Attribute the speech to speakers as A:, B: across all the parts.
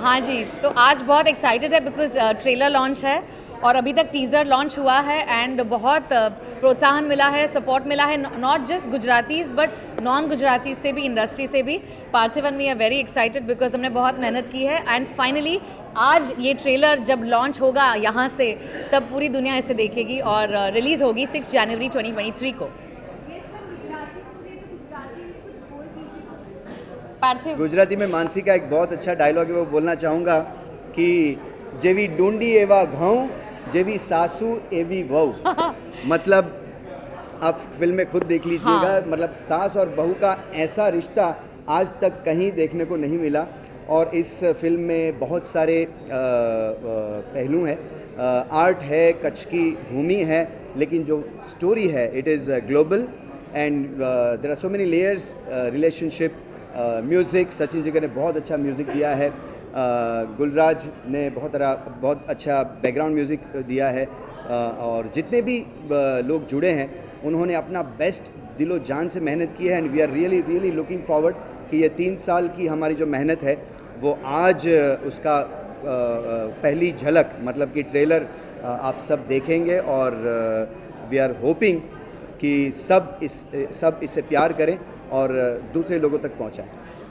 A: हाँ। जी तो आज बहुत एक्साइटेड है बिकॉज़ ट्रेलर लॉन्च है और अभी तक टीज़र लॉन्च हुआ है एंड बहुत uh, प्रोत्साहन मिला है सपोर्ट मिला है not just Gujaratis but non Gujarati से भी इंडस्ट्री से भी। Parthivan we are very excited because हमने बहुत मेहनत की है एंड फाइनली आज ये ट्रेलर जब लॉन्च होगा यहाँ से तब पूरी दुनिया इसे देखेगी और रिलीज़ होगी सिक्स जनवरी 2023 को। पार्थिव।
B: गुजराती में मानसी का एक बहुत अच्छा डायलॉग है वो बोलना चाहूँगा कि जेवी डूंडी एवा घઉં जेवी सासू एवी वहू। मतलब आप फ़िल्म में खुद देख लीजिएगा
A: हाँ।
B: मतलब सास और बहू का ऐसा रिश्ता आज तक कहीं देखने को नहीं मिला और इस फ़िल्म में बहुत सारे पहलू हैं। आर्ट है कच्छ की भूमि है लेकिन जो स्टोरी है it is global and there are so many layers relationship music Sachin Jigar ने बहुत अच्छा म्यूज़िक दिया है। गुलराज ने बहुत तरह बहुत अच्छा बैकग्राउंड म्यूज़िक दिया है। और जितने भी लोग जुड़े हैं, उन्होंने अपना बेस्ट दिलो जान से मेहनत की है। And we are really really looking forward कि ये तीन साल की हमारी जो मेहनत है, वो आज उसका पहली झलक मतलब कि ट्रेलर आप सब देखेंगे। और वी आर होपिंग कि सब इस, सब इसे प्यार करें और दूसरे लोगों तक पहुंचाएँ।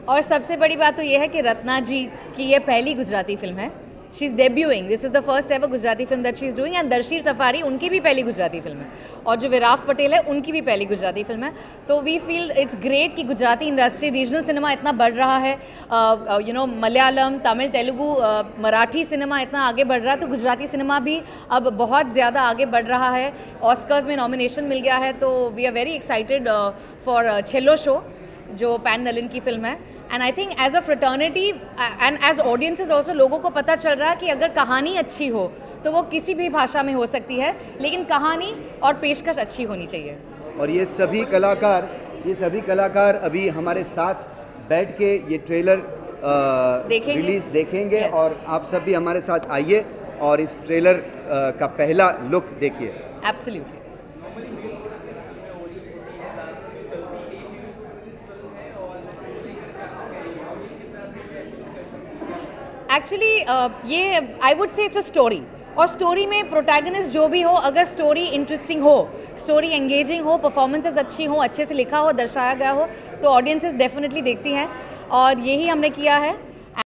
A: और सबसे बड़ी बात तो ये है कि रत्ना जी की ये पहली गुजराती फ़िल्म है। She is debuting this is the first ever Gujarati film that she is doing and Darsheel Safary उनकी भी पहली गुजराती फ़िल्म है। और जो विराफ पटेल है, उनकी भी पहली गुजराती फ़िल्म है। तो वी फील इट्स ग्रेट कि गुजराती इंडस्ट्री रीजनल सिनेमा इतना बढ़ रहा है। You know Malayalam Tamil Telugu Marathi cinema इतना आगे बढ़ रहा है। तो गुजराती सिनेमा भी अब बहुत ज़्यादा आगे बढ़ रहा है। ऑस्कर्स में नॉमिनेशन मिल गया है। तो we are very excited for Chhello show जो पैन नलिन की फ़िल्म है। And I think as a fraternity and as audiences also लोगों को पता चल रहा है कि अगर कहानी अच्छी हो तो वो किसी भी भाषा में हो सकती है लेकिन कहानी और पेशकश अच्छी होनी चाहिए
B: और ये सभी कलाकार ये सभी कलाकार अभी हमारे साथ बैठ के ये ट्रेलर
A: देखेंगे।
B: रिलीज़ देखेंगे
A: Yes.
B: और आप सब भी हमारे साथ आइए और इस ट्रेलर अ, का पहला लुक देखिए
A: एब्सोल्युटली एक्चुअली ये I would say it's a story और स्टोरी में प्रोटैगनिस्ट जो भी हो अगर स्टोरी इंटरेस्टिंग हो स्टोरी एंगेजिंग हो परफॉर्मेंसेस अच्छी हो अच्छे से लिखा हो दर्शाया गया हो तो ऑडियंसेस डेफिनेटली देखती हैं। और यही हमने किया है।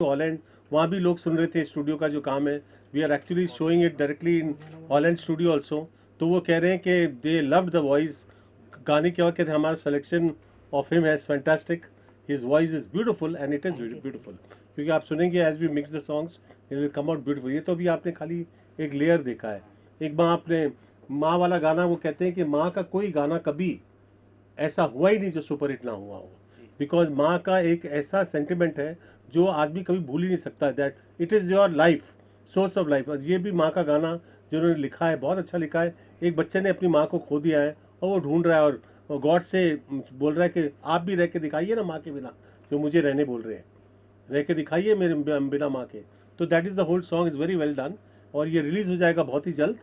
C: हॉलैंड वहाँ भी लोग सुन रहे थे स्टूडियो का जो काम है। We are actually showing it directly in Holland studio also तो वो कह रहे हैं कि दे लव द वॉइस गाने के वक्त कहते हैं? हमारा selection of him has fantastic his voice is beautiful and it is beautiful क्योंकि आप सुनेंगे as we mix the songs it will come out beautiful ये तो अभी आपने खाली एक लेयर देखा है। एक बार आपने माँ वाला गाना वो कहते हैं कि माँ का कोई गाना कभी ऐसा हुआ ही नहीं जो सुपर हिट ना हुआ हो। बिकॉज़ माँ का एक ऐसा सेंटिमेंट है जो आदमी कभी भूल ही नहीं सकता that it is your life source of life और ये भी माँ का गाना जो उन्होंने लिखा है, बहुत अच्छा लिखा है। एक बच्चे ने अपनी माँ को खो दिया है और वो ढूंढ रहा है और गॉड से बोल रहा है कि आप भी रह के दिखाइए ना माँ के बिना जो मुझे रहने बोल रहे हैं। रह के दिखाइए मेरे बिना माँ के। तो that is the whole song is very well done और ये रिलीज़ हो जाएगा बहुत ही जल्द।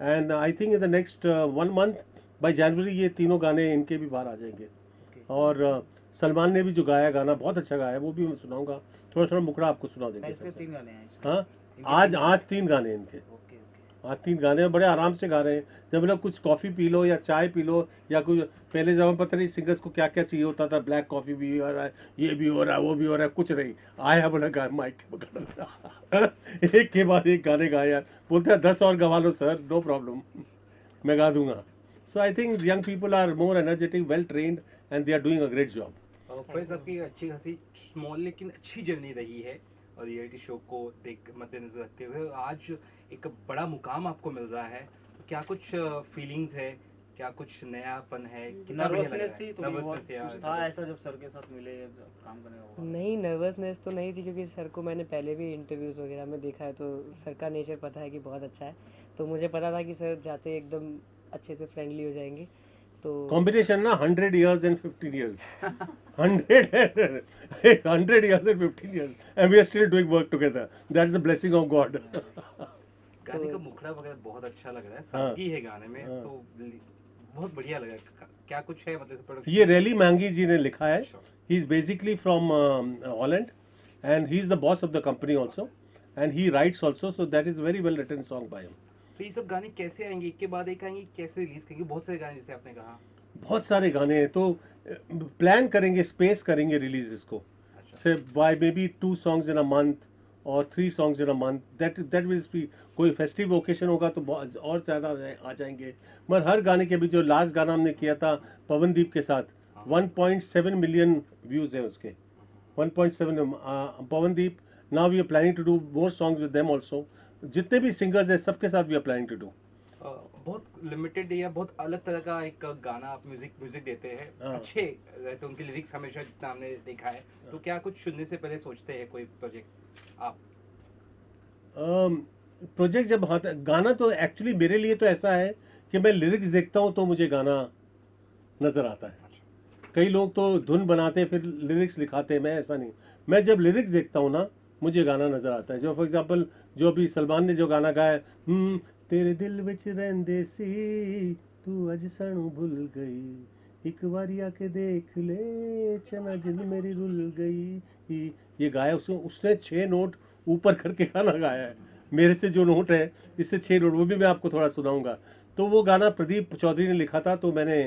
C: And I think in the next one month by January ये तीनों गाने इनके भी बाहर आ जाएँगे। Okay. और uh, सलमान ने भी जो गाया गाना बहुत अच्छा गाया है वो भी मैं सुनाऊँगा। थोड़ा थोड़ा मुकड़ा आपको सुना देंगे
D: ऐसे तीन गाने हैं
C: आज आज तीन गाने इनके। आज तीन गाने हैं, बड़े आराम से गा रहे हैं। जब लोग कुछ कॉफ़ी पी लो या चाय पी लो या कुछ पहले जब पता नहीं सिंगर्स को क्या क्या चाहिए होता था ब्लैक कॉफ़ी भी हो रहा है ये भी हो रहा है वो भी हो रहा है कुछ नहीं। आया बोला गा माइक एक के बाद एक गाने गाए यार बोलते हैं दस और गवा लो सर नो प्रॉब्लम मैं गा दूँगा। So I think young people are more energetic well trained and they are doing a great job
D: आपकी अच्छी खासी स्मॉल लेकिन अच्छी जर्नी रही है और रियलिटी शो को देख मद्देनजर रखते हुए। आज एक बड़ा मुकाम आपको मिल रहा है तो क्या कुछ फीलिंग्स है? क्या कुछ नयापन है? कितना
E: नर्वसनेस थी तो कुछ था ऐसा जब सर के साथ मिले काम करने का
F: नहीं नर्वसनेस तो नहीं थी क्योंकि सर को मैंने पहले भी इंटरव्यूज़ वगैरह में देखा है तो सर का नेचर पता है कि बहुत अच्छा है। तो मुझे पता था कि सर जाते एकदम अच्छे से फ्रेंडली हो जाएँगे तो
C: कॉम्बिनेशन ना hundred years and fifteen years hundred hundred years and fifteen years and we are still doing work together that's the blessing of God
D: गाने का मुखड़ा वगैरह बहुत अच्छा लग रहा है
C: हाँ।
D: सादगी है गाने में
C: हाँ।
D: तो बहुत बढ़िया लग रहा है क्या कुछ है मतलब
C: ये रैली महँगी जी ने लिखा है। He's basically from um, Holland, and he's the boss of the company also, and he writes also. So that is a very well written song by him.
D: तो ये सब गाने कैसे आएँगे एक के बाद एक आएँगे कैसे रिलीज़ करेंगे बहुत सारे गाने जैसे आपने कहा
C: बहुत सारे गाने हैं तो प्लान करेंगे स्पेस करेंगे रिलीज़ इसको say by maybe two songs in a month और three songs in a month that that will be कोई फेस्टिव ओकेशन होगा तो और ज़्यादा आ जाएँगे। मगर हर गाने के भी जो लास्ट गाना हमने किया था पवनदीप के साथ 1.7 मिलियन व्यूज़ हैं उसके। 1.7 Pawandeep now we are planning to do more songs with them also जितने भी सिंगर्स हैं सबके साथ we are planning to do
D: बहुत लिमिटेड या बहुत अलग तरह का एक गाना आप म्यूज़िक म्यूज़िक देते हैं।
C: हाँ।
D: अच्छे रहते उनके लिरिक्स हमेशा जितना हमने देखा है। तो क्या कुछ सुनने से पहले सोचते हैं कोई प्रोजेक्ट आप।
C: प्रोजेक्ट जब हाथ गाना तो एक्चुअली मेरे लिए तो ऐसा है कि मैं लिरिक्स देखता हूँ तो मुझे गाना नज़र आता है। कई लोग तो धुन बनाते फिर लिरिक्स लिखाते हैं मैं ऐसा नहीं। मैं जब लिरिक्स देखता हूँ ना मुझे गाना नज़र आता है। जो फॉर एग्जांपल जो अभी सलमान ने जो गाना गाया "हम्म, तेरे दिल विच रहंदे सी तू अज सानू भूल गई एक बारी आके देख ले चना जिंद मेरी रुल गई। ये गाया उसने उसने छः नोट ऊपर करके गाना गाया है। मेरे से जो नोट है इससे छः नोट वो भी मैं आपको थोड़ा सुनाऊँगा। तो वो गाना प्रदीप चौधरी ने लिखा था तो मैंने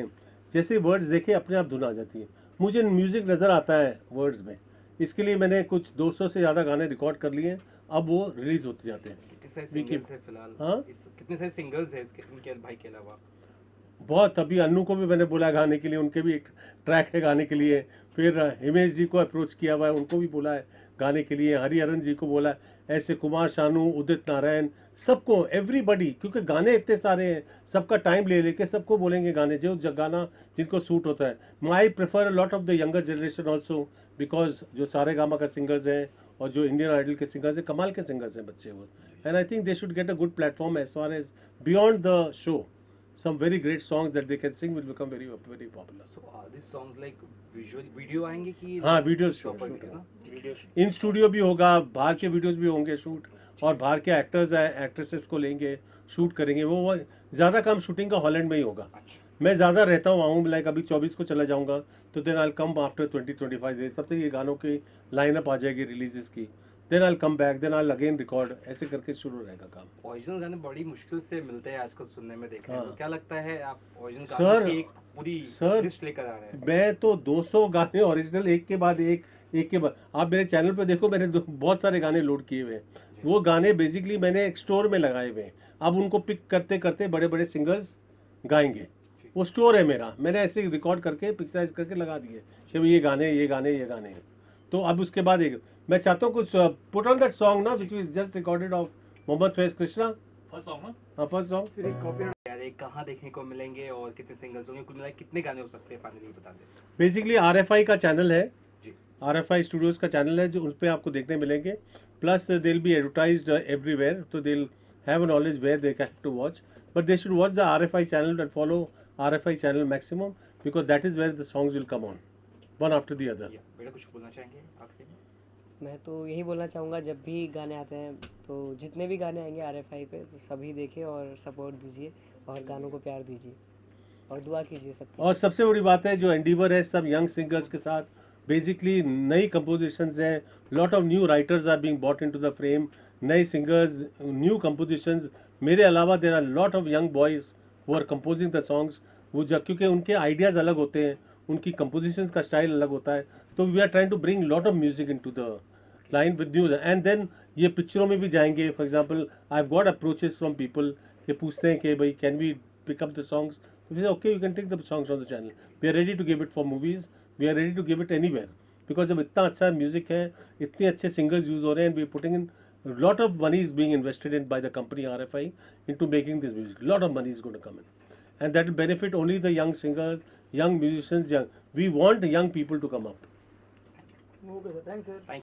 C: जैसे वर्ड्स देखे अपने आप धुन आ जाती है। मुझे म्यूज़िक नज़र आता है वर्ड्स में। इसके लिए मैंने कुछ 200 से ज़्यादा गाने रिकॉर्ड कर लिए हैं। अब वो रिलीज़ होते जाते हैं।
D: कितने सारे सिंगर्स है फ़िलहाल?
C: हाँ?
D: कितने सारे सिंगर्स है इसके इनके भाई के अलावा?
C: बहुत, अभी अन्नू को भी मैंने बोला गाने के लिए, उनके भी एक ट्रैक है गाने के लिए। फिर हिमेश जी को अप्रोच किया हुआ है, उनको भी बोला है गाने के लिए। हरिहरन जी को बोला है ऐसे कुमार शानू, उदित नारायण, सबको एवरीबडी क्योंकि गाने इतने सारे हैं, सबका टाइम ले लेके सबको बोलेंगे गाने। जो गाना जिनको सूट होता है। My prefer lot of the younger generation also because जो सारे गामा का सिंगर्स हैं, और जो इंडियन आइडल के सिंगर्स हैं, कमाल के सिंगर्स हैं बच्चे वो। And I think they should get a good platform as far as beyond the show some very great songs that they can sing will become very very popular.
D: So this songs like visual video आएँगे कि
C: हाँ, videos shoot, shoot
D: ना?
C: In studio भी होगा बाहर के videos भी होंगे शूट और बाहर के एक्टर्स हैं एक्ट्रेसेस को लेंगे शूट करेंगे वो ज़्यादा काम शूटिंग का हॉलैंड में ही होगा। मैं ज़्यादा रहता हूँ आऊँ लाइक अभी 24 को चला जाऊँगा तो then I come after 20 25 days तब तक ये गानों की लाइनअप आ जाएगी रिलीजेस की। Then I come back then I again record ऐसे करके शुरू रहेगा काम।
D: ओरिजिनल गाने बड़ी मुश्किल से मिलते हैं आजकल सुनने में देखने
C: हाँ।
D: में क्या लगता है आप ओरिजिनल
C: सर,
D: एक पूरी
C: सर,
D: लेकर आ रहे हैं?
C: मैं तो 200 गाने ओरिजिनल एक के बाद एक एक के बाद। आप मेरे चैनल पे देखो मैंने बहुत सारे गाने लोड किए हुए हैं। वो गाने बेसिकली मैंने एक स्टोर में लगाए हुए हैं। अब उनको पिक करते करते बड़े बड़े सिंगर्स गाएँगे वो स्टोर है मेरा। मैंने ऐसे रिकॉर्ड करके पिक्चराइज करके लगा दिए। कि ये गाने ये गाने ये गाने हैं। तो अब उसके बाद एक मैं चाहता हूँ कुछ पुट ऑन दैट सॉन्ग ना which is just recorded of Mohammed Faiz Krishna
E: first song ना?
C: हाँ फ़र्स्ट सॉन्ग
D: यार ये कहाँ देखने को मिलेंगे और कितने सिंगर्स होंगे कुल मिला कितने गाने हो सकते हैं फाइनली बता दें।
C: बेसिकली आर का चैनल है। आर एफ़ आई स्टूडियोज़ का चैनल है जो उस पर आपको देखने मिलेंगे। प्लस दिल बी एडवर्टाइज एवरीवेयर तो they'll have knowledge where they can to watch but they should watch the R F I channel and follow R F I channel maximum because that is where the songs will come on one after the other
D: बेटा कुछ बोलना चाहेंगे आखिरी में?
F: मैं तो यही बोलना चाहूँगा जब भी गाने आते हैं तो जितने भी गाने आएँगे आर एफ़ आई पे तो सभी देखें और सपोर्ट दीजिए और गानों को प्यार दीजिए और दुआ कीजिए सब
C: और सबसे बड़ी बात है जो एंडीवर है सब यंग सिंगर्स के साथ बेसिकली नई कंपोजिशंस हैं lot of new writers are being bought into the frame नए सिंगर्स न्यू कंपोजिशंस मेरे अलावा there are lot of young boys वो आर कंपोजिंग द सॉन्ग्स वो जब क्योंकि उनके आइडियाज़ अलग होते हैं उनकी कंपोजिशन का स्टाइल अलग होता है। तो we are trying to bring lot of music into the line with news and then ये पिक्चरों में भी जाएँगे। For example I got approaches from people कि पूछते हैं कि भाई can we pick up the songs okay you can take the songs on the channel we are ready to give it for movies we are ready to give it any because जब इतना अच्छा music है इतने अच्छे singers use हो रहे हैं and we putting in lot of money is being invested in by the company RFI into making this music. lot of money is going to come in. And that will benefit only the young singers, young musicians, young. We want young people to come up.
E: Okay. Thanks, sir. Thank
D: you.